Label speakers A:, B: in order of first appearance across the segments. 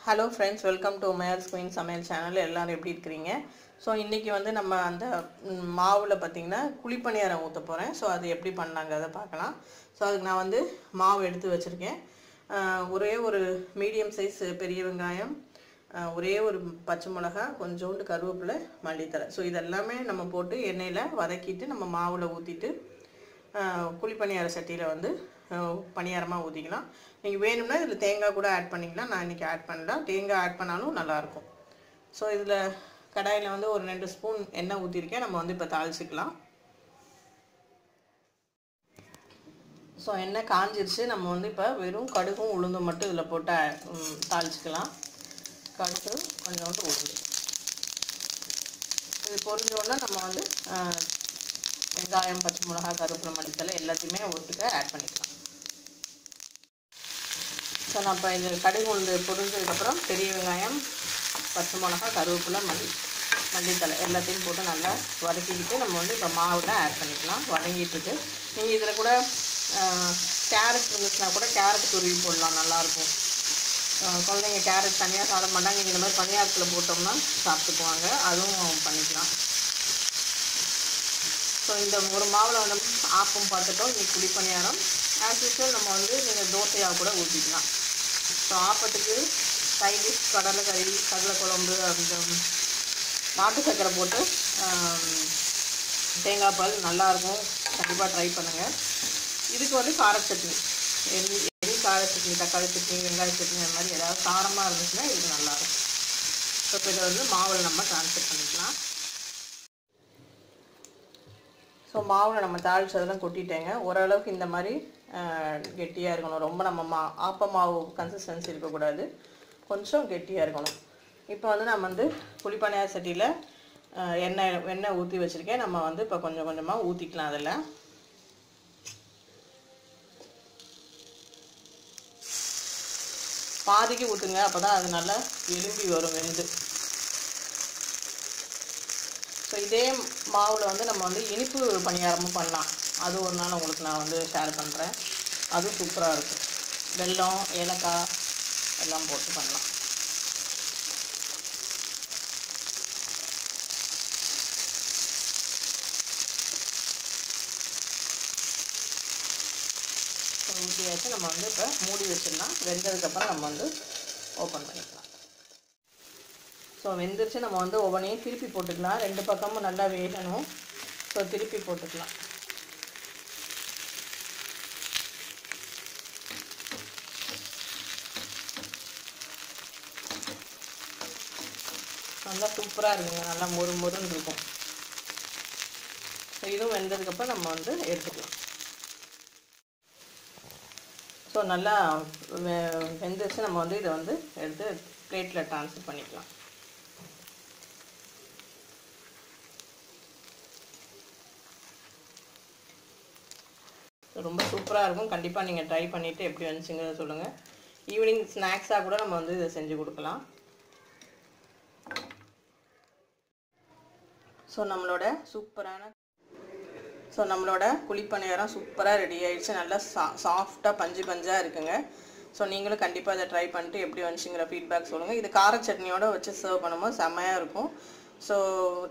A: Hello friends welcome to Umaiyar queen சமையல் channel எல்லோரும் எப்படி இருக்கிறீங்க? ஸோ இன்றைக்கி வந்து நம்ம அந்த மாவில் பார்த்தீங்கன்னா குழிப்பணியாரம் ஊற்ற போகிறேன் ஸோ அது எப்படி பண்ணலாங்கிறத பார்க்கலாம் ஸோ அதுக்கு நான் வந்து மாவு எடுத்து வச்சுருக்கேன். ஒரே ஒரு மீடியம் சைஸ் பெரிய வெங்காயம் ஒரே ஒரு பச்சை மிளகா கொஞ்சோண்டு கருவேப்பிலை மல்லித்தலை ஸோ இதெல்லாமே நம்ம போட்டு எண்ணெயில் வதக்கிட்டு நம்ம மாவில் ஊற்றிட்டு குழிப்பணியார சட்டியில் வந்து பணியாரமாக ஊற்றிக்கலாம் நீங்கள் வேணும்னா இதில் தேங்காய் கூட ஆட் பண்ணிக்கலாம். நான் இன்றைக்கி ஆட் பண்ணல. தேங்காய் ஆட் பண்ணாலும் நல்லாயிருக்கும். ஸோ இதில் கடாயில் வந்து ஒரு ரெண்டு ஸ்பூன் எண்ணெய் ஊற்றிருக்கேன் நம்ம வந்து இப்போ தாளிச்சிக்கலாம். ஸோ எண்ணெய் காஞ்சிருச்சு. நம்ம வந்து இப்போ வெறும் கடுகும் உளுந்தும் மட்டும் இதில் போட்டு தாளிச்சிக்கலாம். கடுகு கொஞ்சோண்டு உளுந்து. இது பொரிஞ்சோடனே நம்ம வந்து வெங்காயம் பச்சை மிளகா கருவேப்பிலை மல்லித்தலை எல்லாத்தையுமே ஒட்டுக்க ஆட் பண்ணிக்கலாம். ஸோ நான் இப்போ இது கடுகு உளுந்து பொரிஞ்சதுக்கப்புறம் பெரிய வெங்காயம் பச்சை மிளகா கருவேப்பிலை மல்லி மல்லித்தலை எல்லாத்தையும் போட்டு நல்லா வதக்கிக்கிட்டு நம்ம வந்து இப்போ மாவில் ஆட் பண்ணிக்கலாம். வதங்கிட்டுருக்கு. நீங்கள் இதில் கூட கேரட் இருந்துச்சுன்னா கூட கேரட் துருவி போடலாம். நல்லாயிருக்கும் குழந்தைங்க கேரட் தனியாக சாப்பிட மாட்டாங்க. இந்த மாதிரி பணியாரத்தில் போட்டோம்னா சாப்பிட்டுக்குவாங்க. அதுவும் பண்ணிக்கலாம். ஸோ இந்த ஒரு மாவில் வந்து ஆப்பம் பார்த்துட்டோம். இது குழி பணியாரம் ஆஸ் யூஸ்வல் நம்ம வந்து நீங்கள் தோசையாக கூட ஊற்றிக்கலாம் ஸோ ஆப்பத்துக்கு சைட் டிஷ் கடலைக்கறி கடலை குழம்பு அந்த நாட்டு சக்கரை போட்டு தேங்காய் பால் நல்லாயிருக்கும் கண்டிப்பாக ட்ரை பண்ணுங்கள் இதுக்கு வந்து கார சட்னி. எரி எனி கார சட்னி தக்காளி சட்னி வெங்காய சட்னி அந்த மாதிரி ஏதாவது காரமாக இருந்துச்சுன்னா இது நல்லாயிருக்கும் ஸோ இப்போ இதை வந்து மாவில் நம்ம ட்ரான்ஸ்ஃபர் பண்ணிக்கலாம். ஸோ மாவில் நம்ம தாளிச்சதெல்லாம் கொட்டிட்டேங்க. ஓரளவுக்கு இந்த மாதிரி கெட்டியாக இருக்கணும். ரொம்ப நம்ம மா ஆப்ப மாவு கன்சிஸ்டன்சி இருக்கக்கூடாது. கொஞ்சம் கெட்டியாக இருக்கணும். இப்போ வந்து நம்ம வந்து புளிப்பனையார் சட்டியில் எண்ணெய் எண்ணெய் ஊற்றி வச்சுருக்கேன். நம்ம வந்து இப்போ கொஞ்சம் கொஞ்சமாக ஊற்றிக்கலாம் அதில். பாதிக்கு ஊற்றுங்க அப்போ தான் அது நல்லா எலும்பி வரும் வெந்து. இதே மாவில் வந்து நம்ம வந்து இனிப்பு பணியாரமும் பண்ணலாம். அது ஒரு நாள் உங்களுக்கு நான் வந்து ஷேர் பண்ணுறேன் அதுவும் சூப்பராக இருக்கும். வெல்லம் ஏலக்காய் எல்லாம் போட்டு பண்ணலாம். ஊற்றி வச்சு நம்ம வந்து இப்போ மூடி வச்சிடலாம். வெந்ததுக்கப்புறம் நம்ம வந்து ஓப்பன் பண்ணிக்கலாம். ஸோ வெந்துருச்சு. நம்ம வந்து ஒவ்வொன்றையும் திருப்பி போட்டுக்கலாம். ரெண்டு பக்கமும் நல்லா வேகணும். ஸோ திருப்பி போட்டுக்கலாம். நல்லா சூப்பராக இருக்குங்க. நல்லா மொறு மொறுன்னு இருக்கும். ஸோ இதுவும் வெந்ததுக்கப்புறம் நம்ம வந்து எடுத்துக்கலாம். ஸோ நல்லா வெ- வெந்துருச்சு. நம்ம வந்து இதை வந்து எடுத்து பிளேட்டில் ட்ரான்ஸ்ஃபர் பண்ணிக்கலாம். ரொம்ப சூப்பராக இருக்கும். கண்டிப்பாக நீங்கள் ட்ரை பண்ணிவிட்டு எப்படி வந்துச்சுங்கிறத சொல்லுங்கள் ஈவினிங் ஸ்நாக்ஸாக கூட நம்ம வந்து இதை செஞ்சு கொடுக்கலாம். ஸோ நம்மளோட சூப்பரான ஸோ நம்மளோட குழிப்பணியாரம் சூப்பராக ரெடி ஆகிடுச்சு நல்லா சா சாஃப்டாக பஞ்சு பஞ்சாக இருக்குங்க. ஸோ நீங்களும் கண்டிப்பாக இதை ட்ரை பண்ணிட்டு எப்படி வந்துச்சுங்கிற ஃபீட்பேக் சொல்லுங்கள் இது கார சட்னியோடு வச்சு சர்வ் பண்ணும்போது செம்மையாக இருக்கும். ஸோ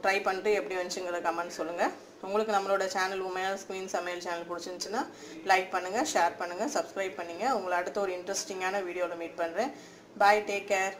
A: ட்ரை பண்ணிட்டு எப்படி வந்துச்சுங்கிற கமெண்ட் சொல்லுங்கள் உங்களுக்கு நம்மளோட சேனல் உமையார் ஸ்க்ரீன் சமையல் சேனல் பிடிச்சிருந்துச்சுன்னா லைக் பண்ணுங்கள் ஷேர் பண்ணுங்கள் சப்ஸ்கிரைப் பண்ணுங்கள் உங்களை அடுத்த ஒரு இன்ட்ரெஸ்டிங்கான வீடியோவில் மீட் பண்ணுறேன் பாய் டேக் கேர்